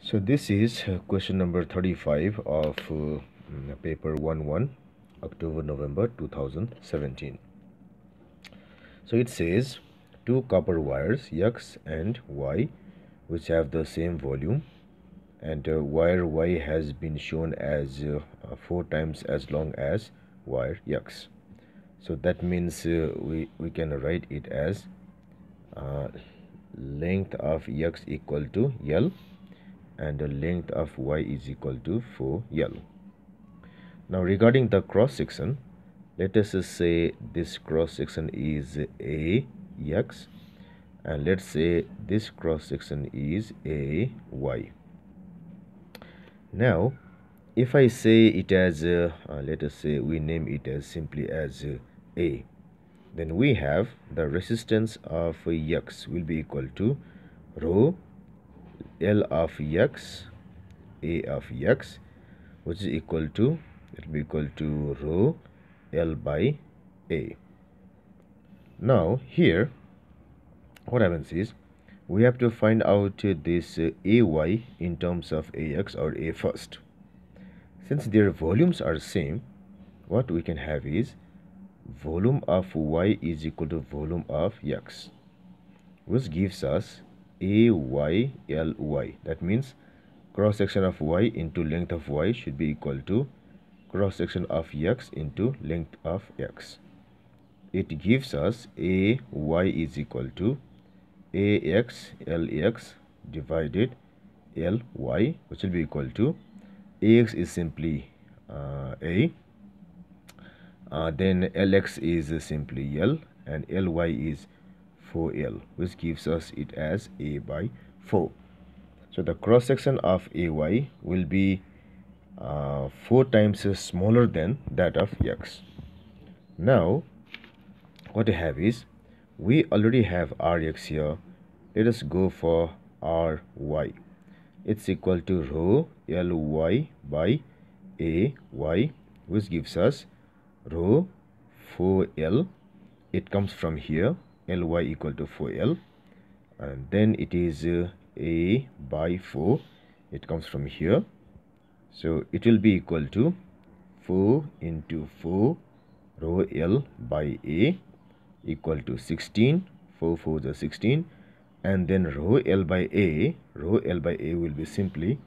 So this is uh, question number 35 of uh, mm, paper 1-1 October November 2017. So it says two copper wires X and Y which have the same volume and uh, wire Y has been shown as uh, uh, four times as long as wire X. So that means uh, we, we can write it as length of X equal to L and the length of y is equal to 4l. Now regarding the cross section, let us say this cross section is a x and let's say this cross section is a y. Now if I say it as uh, uh, let us say we name it as simply as uh, a then we have the resistance of x will be equal to rho L of x A of x which is equal to it will be equal to rho L by A. Now here what happens is we have to find out this AY in terms of AX or A first. Since their volumes are same what we can have is volume of Y is equal to volume of X which gives us a y l y. That means cross section of y into length of y should be equal to cross section of x into length of x. It gives us a y is equal to a x l x divided l y which will be equal to ax is simply uh, a. Uh, then lx is simply l and ly is 4L which gives us it as A by 4. So the cross section of AY will be uh, 4 times smaller than that of X. Now what I have is we already have Rx here. Let us go for Ry. It's equal to rho Ly by AY which gives us rho 4L. It comes from here ly equal to 4l and then it is uh, a by 4 it comes from here. So it will be equal to 4 into 4 rho l by a equal to 16 4 4 is 16 and then rho l by a rho l by a will be simply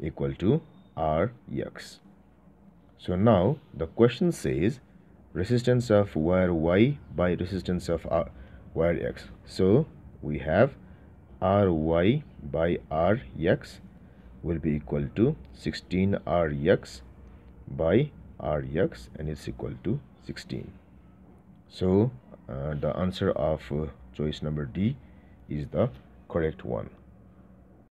equal to r x. So now the question says resistance of wire y by resistance of r wire x. So we have ry by rx will be equal to 16 rx by rx and it's equal to 16 so uh, the answer of uh, choice number d is the correct one